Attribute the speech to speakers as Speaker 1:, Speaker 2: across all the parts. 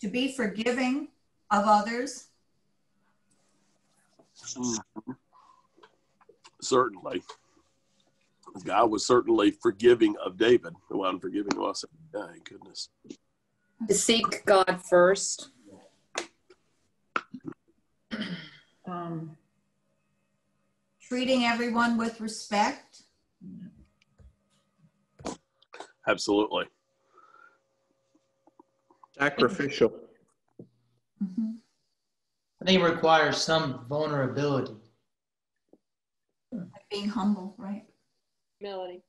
Speaker 1: to be forgiving of others?
Speaker 2: Mm-hmm. Certainly. God was certainly forgiving of David, the one forgiving of us. Thank goodness.
Speaker 3: To seek God first.
Speaker 1: Um, treating everyone with respect.
Speaker 2: Absolutely.
Speaker 4: Sacrificial.
Speaker 1: Mm-hmm.
Speaker 5: I think it requires some vulnerability.
Speaker 1: Being humble, right?
Speaker 6: Melody.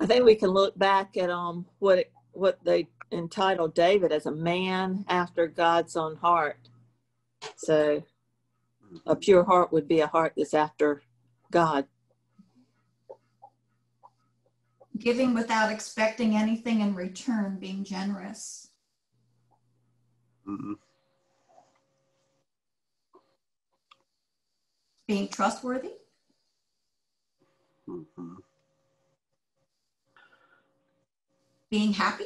Speaker 7: I think we can look back at um what it, what they entitled David as a man after God's own heart. So a pure heart would be a heart that's after God.
Speaker 1: Giving without expecting anything in return, being generous.
Speaker 2: Mm-hmm.
Speaker 1: Being trustworthy.
Speaker 2: Mm-hmm.
Speaker 1: Being happy.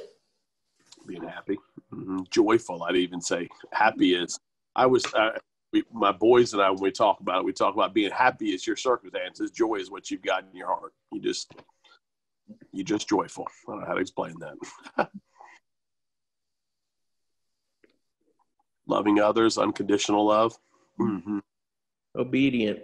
Speaker 2: Being happy, mm-hmm. joyful. I'd even say happy is. I was. Uh, we, my boys and I, when we talk about it, we talk about being happy is your circumstances. Joy is what you've got in your heart. You just, you just joyful. I don't know how to explain that. Loving others, unconditional love. Mm-hmm.
Speaker 4: Obedient.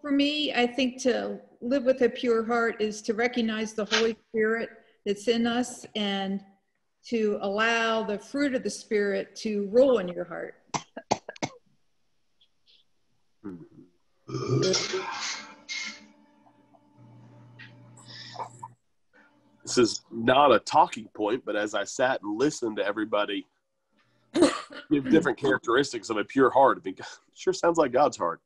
Speaker 8: For me, I think to live with a pure heart is to recognize the Holy Spirit that's in us and to allow the fruit of the Spirit to rule in your heart.
Speaker 2: This is not a talking point, but as I sat and listened to everybody give different characteristics of a pure heart, I mean, sure sounds like God's heart.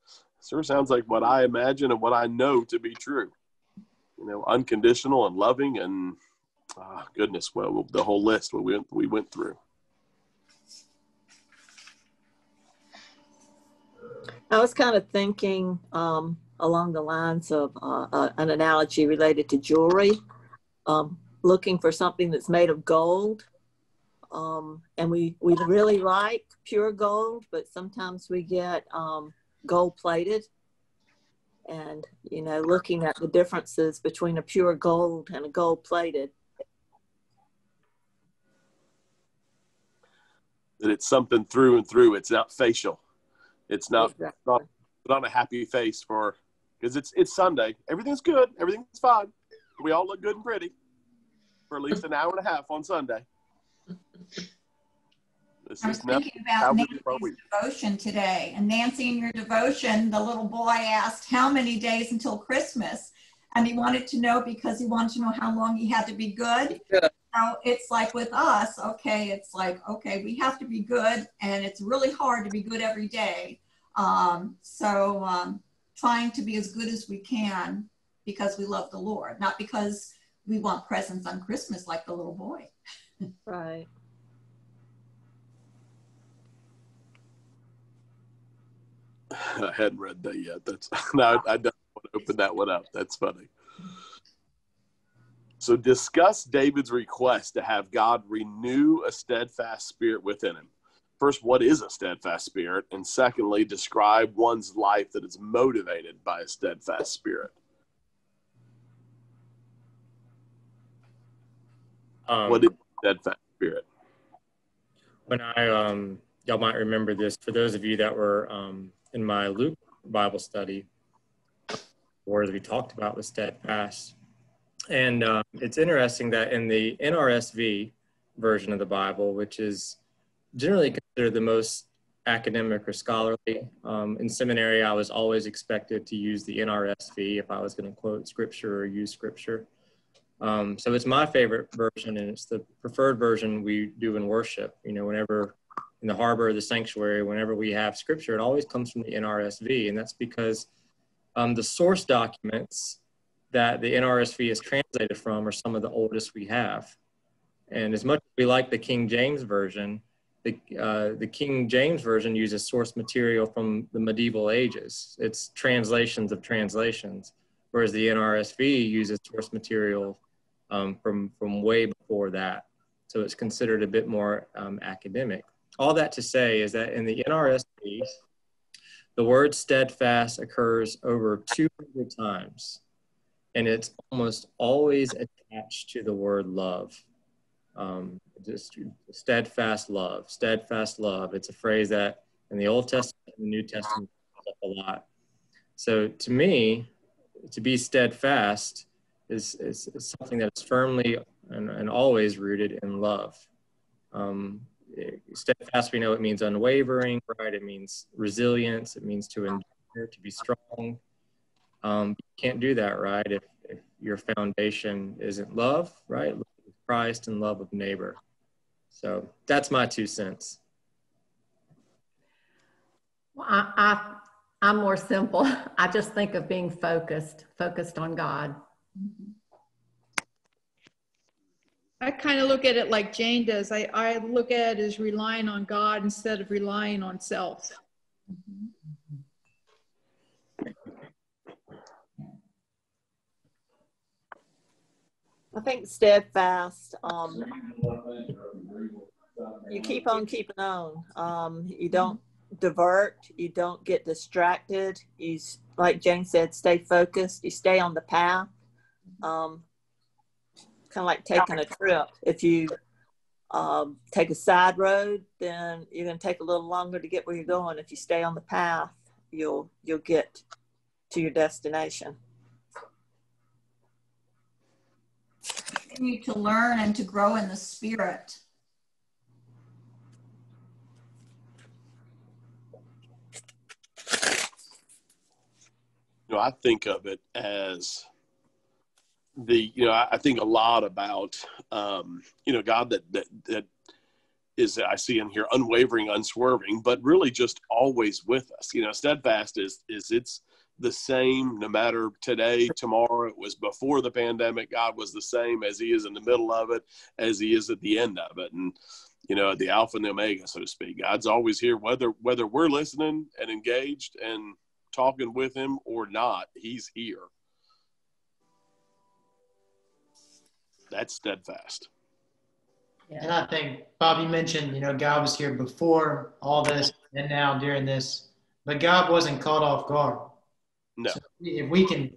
Speaker 2: Sure sounds like what I imagine and what I know to be true. You know, unconditional and loving and oh, goodness, well, the whole list what we we went through.
Speaker 7: I was kind of thinking um, along the lines of uh, uh, an analogy related to jewelry, um, looking for something that's made of gold. Um, and we, we really like pure gold, but sometimes we get um, gold plated. And, you know, looking at the differences between a pure gold and a gold plated.
Speaker 2: That it's something through and through. It's not facial. It's not
Speaker 7: Exactly.
Speaker 2: not put on a happy face for because it's it's Sunday. Everything's good. Everything's fine. We all look good and pretty for at least an hour and a half on Sunday. This
Speaker 1: I was
Speaker 2: is
Speaker 1: thinking
Speaker 2: how
Speaker 1: about
Speaker 2: we do our
Speaker 1: Nancy's devotion today. And Nancy, in your devotion, the little boy asked how many days until Christmas. And he wanted to know because he wanted to know how long he had to be good.
Speaker 3: Good.
Speaker 1: So it's like with us, okay, it's like, okay, we have to be good. And it's really hard to be good every day. Um, so um, trying to be as good as we can because we love the Lord, not because we want presents on Christmas like the little boy.
Speaker 7: Right.
Speaker 2: I hadn't read that yet. That's no, I don't want to open that one up. That's funny. So discuss David's request to have God renew a steadfast spirit within him. First, what is a steadfast spirit? And secondly, describe one's life that is motivated by a steadfast spirit.
Speaker 9: Um,
Speaker 2: What is steadfast spirit?
Speaker 9: when I, um, y'all might remember this, for those of you that were um, in my Luke Bible study, where we talked about the steadfast. And uh, it's interesting that in the NRSV version of the Bible, which is generally considered the most academic or scholarly, um, in seminary, I was always expected to use the NRSV if I was going to quote scripture or use scripture. Um, so it's my favorite version, and it's the preferred version we do in worship. You know, whenever in the harbor or the sanctuary, whenever we have scripture, it always comes from the NRSV, and that's because um, the source documents that the NRSV is translated from are some of the oldest we have. And as much as we like the King James version, the, uh, the King James version uses source material from the medieval ages. It's translations of translations whereas the NRSV uses source material um, from, from way before that. So it's considered a bit more um, academic. All that to say is that in the NRSV, the word steadfast occurs over 200 times, and it's almost always attached to the word love. Um, just steadfast love, steadfast love. It's a phrase that in the Old Testament and the New Testament a lot. So to me, to be steadfast is, is, is something that's firmly and, and always rooted in love. Um, steadfast, we know it means unwavering, right? It means resilience. It means to endure, to be strong. Um, you can't do that, right? If, if your foundation isn't love, right? Love of Christ and love of neighbor. So that's my two cents.
Speaker 6: Well, I, I, I'm more simple. I just think of being focused, focused on God.
Speaker 8: I kind of look at it like Jane does. I, I look at it as relying on God instead of relying on self.
Speaker 7: I think steadfast. Um, you keep on keeping on. Um, you don't divert. You don't get distracted. You, like Jane said, stay focused. You stay on the path. Um, kind of like taking a trip. If you um, take a side road, then you're going to take a little longer to get where you're going. If you stay on the path, you'll you'll get to your destination.
Speaker 1: Continue to learn and to grow in the spirit.
Speaker 2: You know, I think of it as the you know I, think a lot about um, you know God that that that is I see in here unwavering, unswerving, but really just always with us. You know, steadfast is is it's the same no matter today, tomorrow. It was before the pandemic. God was the same as He is in the middle of it, as He is at the end of it, and you know the Alpha and the Omega, so to speak. God's always here, whether whether we're listening and engaged and talking with Him or not. He's here. That's steadfast.
Speaker 5: Yeah. And I think Bobby mentioned, you know, God was here before all this and now during this, but God wasn't caught off guard.
Speaker 2: No.
Speaker 5: So if we can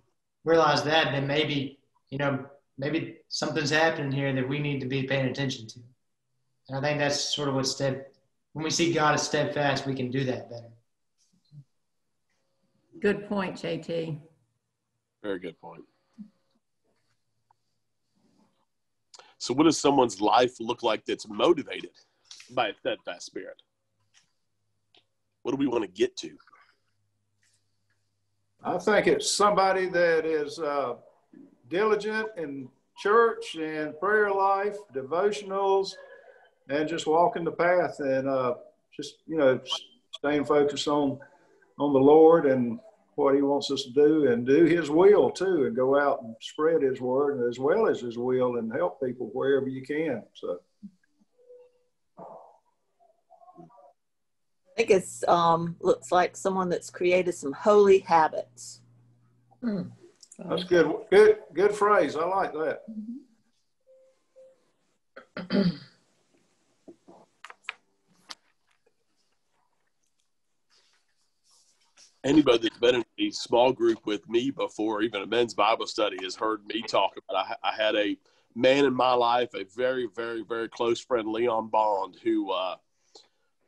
Speaker 5: realize that, then maybe, you know, maybe something's happening here that we need to be paying attention to. And I think that's sort of what stead, when we see God as steadfast, we can do that better.
Speaker 6: Good point, JT.
Speaker 2: Very good point. So, what does someone's life look like that's motivated by a steadfast spirit? What do we want to get to?
Speaker 10: I think it's somebody that is uh, diligent in church and prayer life, devotionals, and just walking the path and uh, just you know staying focused on on the Lord and what he wants us to do and do his will too and go out and spread his word as well as his will and help people wherever you can so
Speaker 7: think it's um, looks like someone that's created some holy habits.
Speaker 10: Hmm. That's good. Good. Good phrase. I like that.
Speaker 2: anybody that's been in a small group with me before, even a men's Bible study, has heard me talk about. I, I had a man in my life, a very, very, very close friend, Leon Bond, who uh,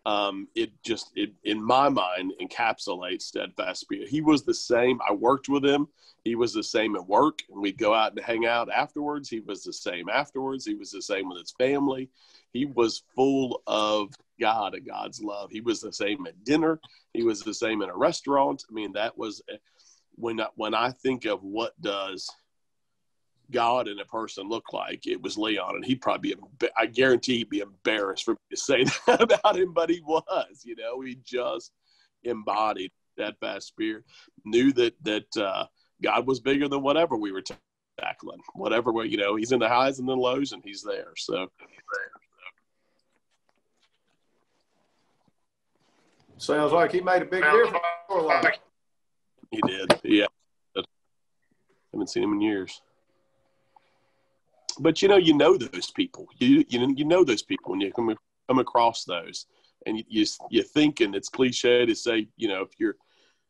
Speaker 2: um, it just it in my mind encapsulates steadfast spirit. He was the same. I worked with him. He was the same at work, and we'd go out and hang out afterwards. He was the same afterwards. He was the same with his family. He was full of God and God's love. He was the same at dinner. He was the same in a restaurant. I mean, that was when I, when I think of what does God in a person look like, it was Leon, and he'd probably be. I guarantee he'd be embarrassed for me to say that about him, but he was. You know, he just embodied that vast spirit. Knew that that uh, God was bigger than whatever we were tackling. Whatever way, you know, he's in the highs and the lows, and he's there. So.
Speaker 10: Sounds like he made a big difference.
Speaker 2: He did. Yeah. Haven't seen him in years. But you know, you know those people. You you you know those people when you come come across those, and you you, you think, and it's cliche to say, you know, if you're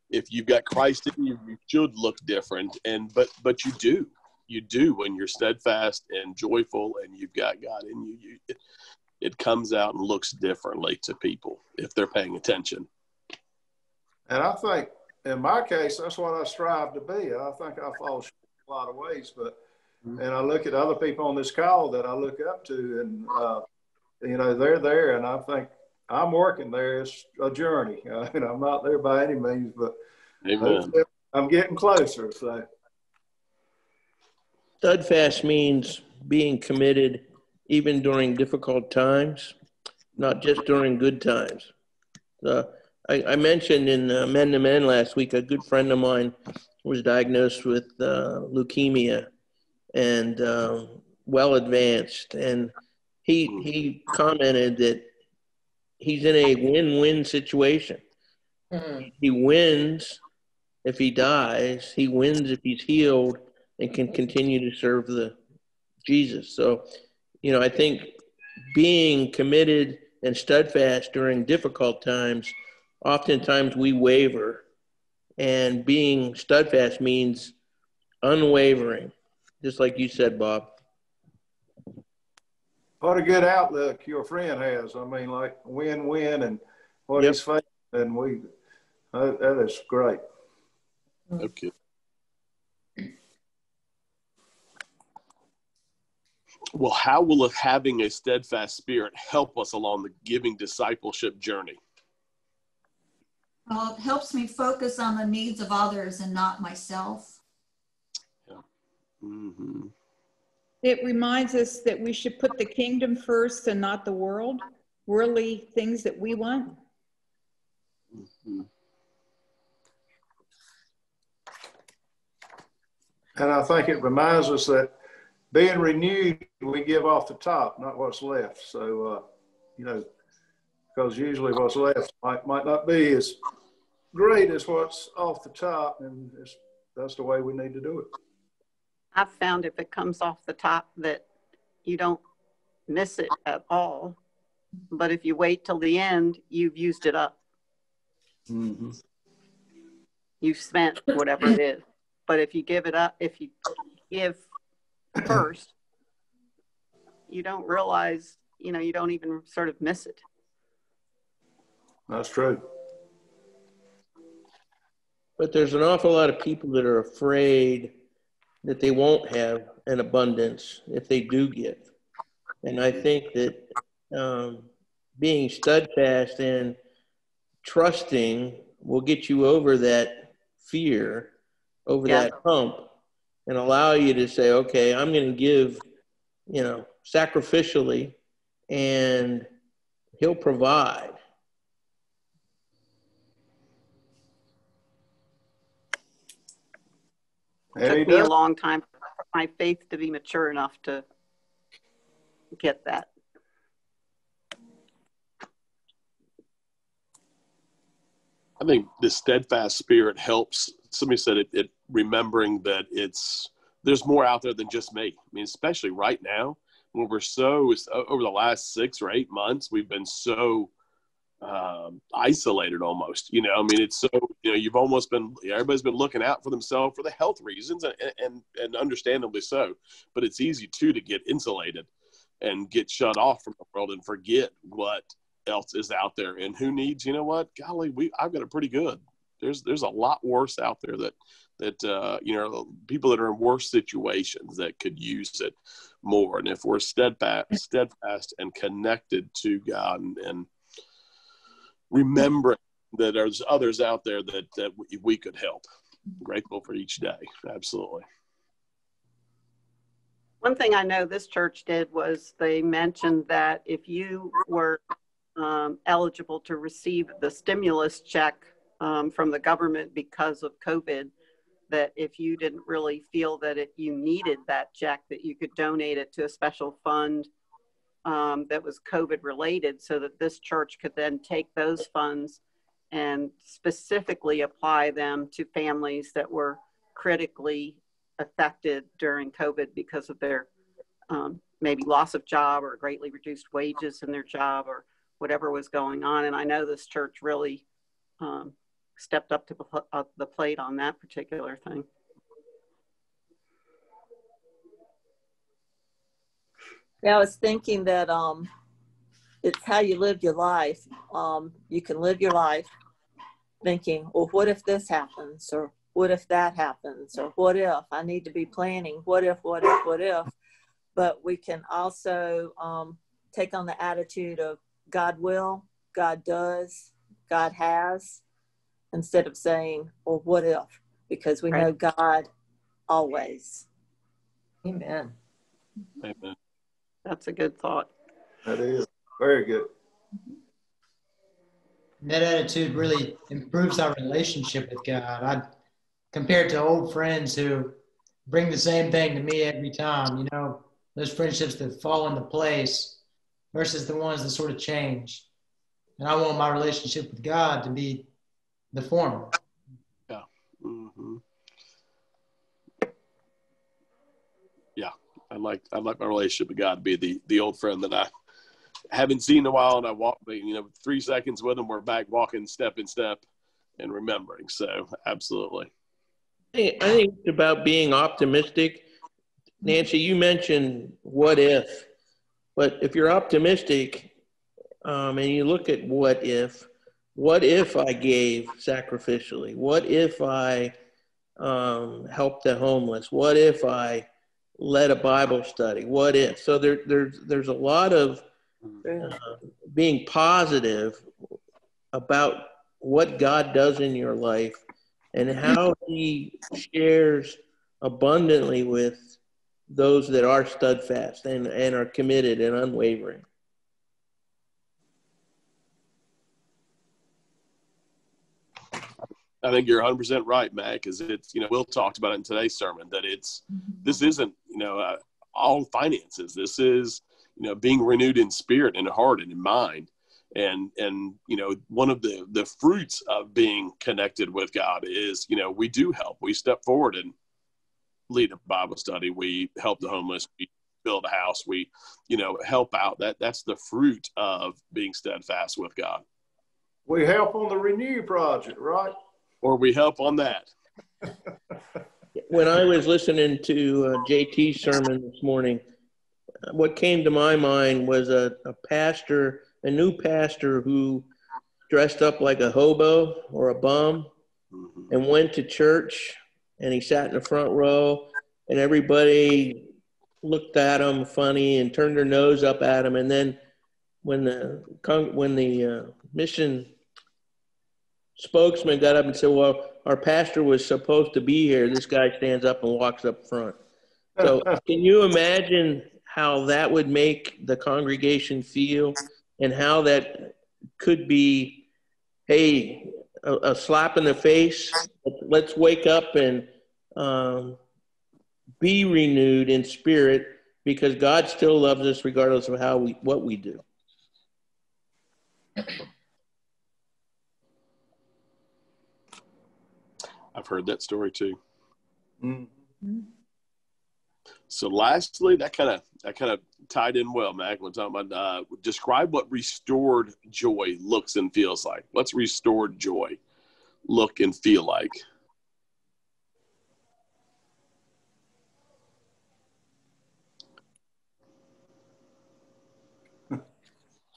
Speaker 2: if you've got Christ in you, you should look different. And but but you do, you do when you're steadfast and joyful, and you've got God in you. you it, it comes out and looks differently to people if they're paying attention.
Speaker 10: And I think in my case, that's what I strive to be. I think I fall short in a lot of ways, but mm-hmm. and I look at other people on this call that I look up to, and uh, you know they're there, and I think I'm working there. It's a journey. Uh, you know, I'm not there by any means, but I'm getting closer. So
Speaker 4: steadfast means being committed even during difficult times, not just during good times. Uh, I, I, mentioned in uh, Men to Men last week, a good friend of mine was diagnosed with uh, leukemia and uh, well advanced. And he, he commented that he's in a win win situation. Mm. He wins if he dies, he wins if he's healed and can continue to serve the Jesus. So you know, I think being committed and steadfast during difficult times, oftentimes we waver. And being steadfast means unwavering, just like you said, Bob.
Speaker 10: What a good outlook your friend has. I mean, like win win and what yep. he's facing. And we, uh, that is great.
Speaker 2: Okay. well, how will having a steadfast spirit help us along the giving discipleship journey?
Speaker 1: Well, it helps me focus on the needs of others and not myself.
Speaker 2: Mm-hmm.
Speaker 8: It reminds us that we should put the kingdom first and not the world, worldly things that we want. Mm-hmm.
Speaker 10: And I think it reminds us that being renewed, we give off the top, not what's left. So, uh, you know, because usually what's left might, might not be as great as what's off the top, and that's the way we need to do it.
Speaker 11: I've found if it comes off the top that you don't miss it at all. But if you wait till the end, you've used it up. Mm-hmm. You've spent whatever it is. But if you give it up, if you give first, you don't realize, you know, you don't even sort of miss it.
Speaker 10: That's true.
Speaker 4: But there's an awful lot of people that are afraid that they won't have an abundance if they do give. And I think that um, being steadfast and trusting will get you over that fear, over yeah. that hump, and allow you to say, okay, I'm going to give, you know, sacrificially, and He'll provide.
Speaker 11: It took me a long time for my faith to be mature enough to get that.
Speaker 2: I think the steadfast spirit helps. Somebody said it, it remembering that it's there's more out there than just me. I mean, especially right now when we're so over the last six or eight months, we've been so um, isolated almost. You know, I mean, it's so you know you've almost been everybody's been looking out for themselves for the health reasons, and and, and understandably so. But it's easy too to get insulated and get shut off from the world and forget what else is out there and who needs. You know what? Golly, we I've got it pretty good. There's there's a lot worse out there that that uh, you know people that are in worse situations that could use it more. And if we're steadfast, steadfast and connected to God and, and remembering that there's others out there that that we could help. I'm grateful for each day. Absolutely.
Speaker 11: One thing I know this church did was they mentioned that if you were um, eligible to receive the stimulus check um, from the government because of COVID, that if you didn't really feel that it, you needed that check, that you could donate it to a special fund um, that was COVID related so that this church could then take those funds and specifically apply them to families that were critically affected during COVID because of their um, maybe loss of job or greatly reduced wages in their job or whatever was going on. And I know this church really um, stepped up to uh, the plate on that particular thing.
Speaker 7: Yeah, I was thinking that um, it's how you live your life. Um, you can live your life thinking, well, what if this happens? Or what if that happens? Or what if I need to be planning? What if, what if, what if? But we can also um, take on the attitude of God will, God does, God has, instead of saying, well, what if? Because we right. know God always.
Speaker 3: Amen.
Speaker 2: Amen.
Speaker 11: That's a good thought.
Speaker 10: That is very good.
Speaker 5: that attitude really improves our relationship with God. I compared to old friends who bring the same thing to me every time, you know, those friendships that fall into place versus the ones that sort of change. And I want my relationship with God to be the former.
Speaker 2: Yeah. Mm-hmm. Yeah. I like I like my relationship with God to be the the old friend that I haven't seen in a while, and I walk, you know, three seconds with him, we're back walking step in step and remembering. So absolutely.
Speaker 4: I think about being optimistic. Nancy, you mentioned what if, but if you're optimistic um, and you look at what if, what if I gave sacrificially? What if I um, helped the homeless? What if I led a Bible study? What if? So there, there's there's a lot of uh, being positive about what God does in your life and how He shares abundantly with those that are steadfast and, and are committed and unwavering.
Speaker 2: I think you're 100% right, Matt, because it's, you know, Will talked about it in today's sermon that it's, this isn't, you know, uh, all finances. This is, you know, being renewed in spirit and heart and in mind. And, and, you know, one of the, the fruits of being connected with God is, you know, we do help. We step forward and lead a Bible study. We help the homeless. We build a house. We, you know, help out. That that's the fruit of being steadfast with God.
Speaker 10: We help on the Renew project, right?
Speaker 2: or we help on that.
Speaker 4: when I was listening to uh, JT's sermon this morning, what came to my mind was a, a pastor, a new pastor who dressed up like a hobo or a bum mm-hmm. and went to church and he sat in the front row and everybody looked at him funny and turned their nose up at him and then when the when the uh, mission spokesman got up and said, Well, our pastor was supposed to be here. This guy stands up and walks up front. So, can you imagine how that would make the congregation feel and how that could be, hey, a, a slap in the face? Let's wake up and um, be renewed in spirit because God still loves us regardless of how we what we do.
Speaker 2: I've heard that story too. Mm-hmm. So, lastly, that kind of that kind of tied in well, Mac. We're talking about uh, describe what restored joy looks and feels like. What's restored joy look and feel like?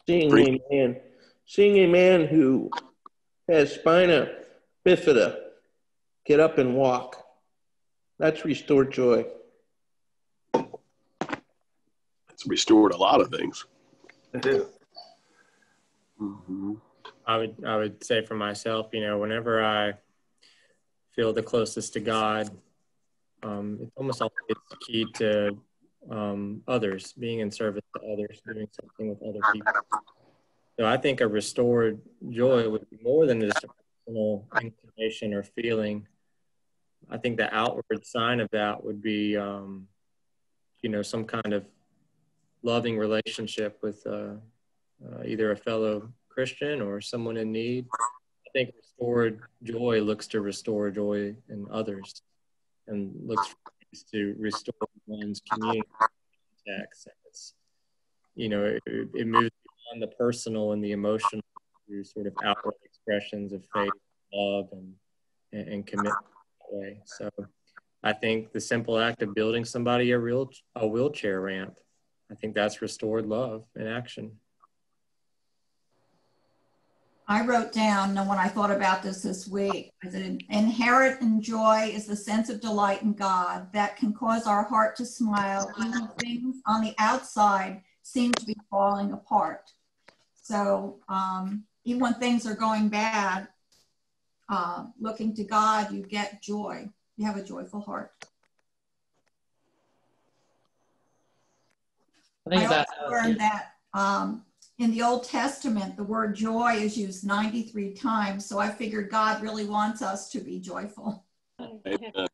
Speaker 4: Seeing a man, seeing a man who has spina bifida Get up and walk. That's restored joy.
Speaker 2: It's restored a lot of things.
Speaker 9: Mm-hmm. I would I would say for myself, you know, whenever I feel the closest to God, um, it's almost always key to um, others, being in service to others, doing something with other people. So I think a restored joy would be more than just a personal inclination or feeling, I think the outward sign of that would be, um, you know, some kind of loving relationship with uh, uh, either a fellow Christian or someone in need. I think restored joy looks to restore joy in others and looks to restore one's community context. It's, you know, it, it moves beyond the personal and the emotional through sort of outward expressions of faith, love, and, and, and commitment way. So I think the simple act of building somebody a real a wheelchair ramp, I think that's restored love in action.
Speaker 1: I wrote down when I thought about this this week, I said, inherent in joy is the sense of delight in God that can cause our heart to smile even when things on the outside seem to be falling apart. So um, even when things are going bad, uh, looking to God, you get joy. You have a joyful heart.
Speaker 5: I think
Speaker 1: I
Speaker 5: that
Speaker 1: also learned that um, in the Old Testament, the word joy is used 93 times. So I figured God really wants us to be joyful.
Speaker 2: Amen.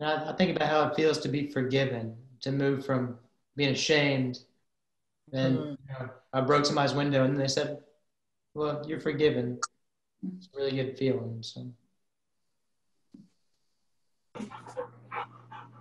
Speaker 5: I, I think about how it feels to be forgiven, to move from being ashamed. And
Speaker 3: Mm.
Speaker 5: you know, I broke somebody's window, and they said, "Well, you're forgiven." It's a really good feeling. So.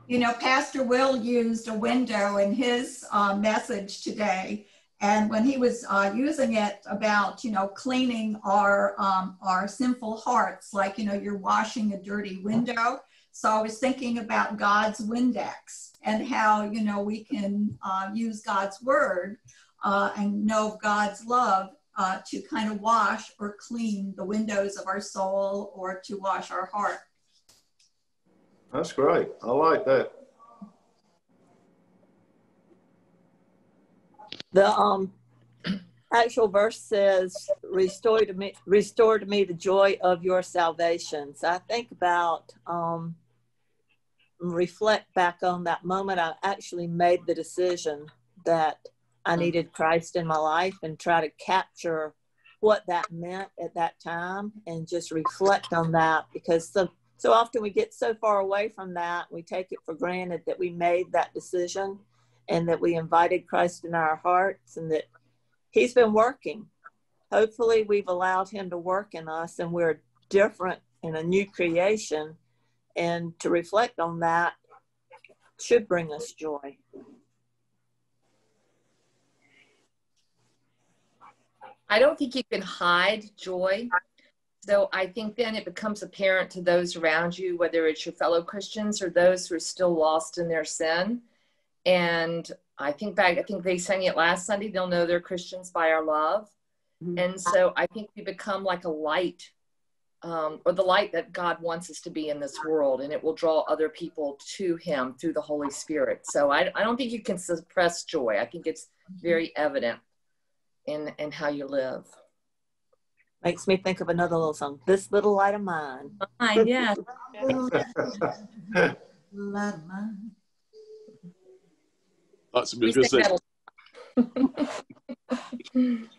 Speaker 1: You know, Pastor Will used a window in his uh, message today. And when he was uh, using it about, you know, cleaning our, um, our sinful hearts, like, you know, you're washing a dirty window. So I was thinking about God's Windex and how, you know, we can uh, use God's word uh, and know God's love uh, to kind of wash or clean the windows of our soul or to wash our heart.
Speaker 10: That's great. I like that.
Speaker 7: The um actual verse says, "Restore to me, restore to me the joy of your salvation." So I think about um, reflect back on that moment. I actually made the decision that I mm. needed Christ in my life, and try to capture what that meant at that time, and just reflect on that because so so often we get so far away from that, we take it for granted that we made that decision and that we invited Christ in our hearts and that He's been working. Hopefully, we've allowed Him to work in us and we're different in a new creation. And to reflect on that should bring us joy.
Speaker 3: I don't think you can hide joy. So I think then it becomes apparent to those around you, whether it's your fellow Christians or those who are still lost in their sin. And I think back, I think they sang it last Sunday, they'll know they're Christians by our love. And so I think we become like a light, um, or the light that God wants us to be in this world, and it will draw other people to Him through the Holy Spirit. So I, I don't think you can suppress joy. I think it's very evident in, in how you live.
Speaker 7: Makes me think of another little song, This Little Light of Mine.
Speaker 3: Fine, yeah.
Speaker 1: Light of mine.
Speaker 2: Lots of
Speaker 3: We